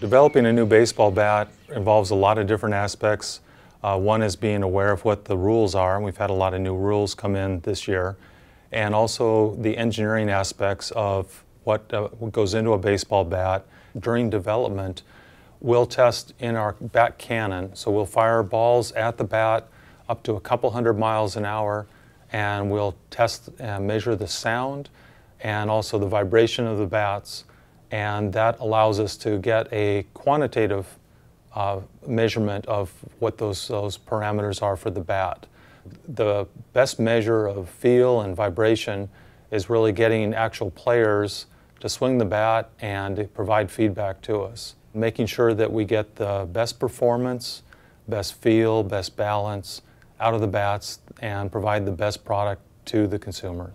Developing a new baseball bat involves a lot of different aspects. Uh, one is being aware of what the rules are, and we've had a lot of new rules come in this year, and also the engineering aspects of what, uh, what goes into a baseball bat. During development, we'll test in our bat cannon, so we'll fire balls at the bat up to a couple hundred miles an hour, and we'll test and measure the sound and also the vibration of the bats and that allows us to get a quantitative uh, measurement of what those, those parameters are for the bat. The best measure of feel and vibration is really getting actual players to swing the bat and provide feedback to us, making sure that we get the best performance, best feel, best balance out of the bats and provide the best product to the consumer.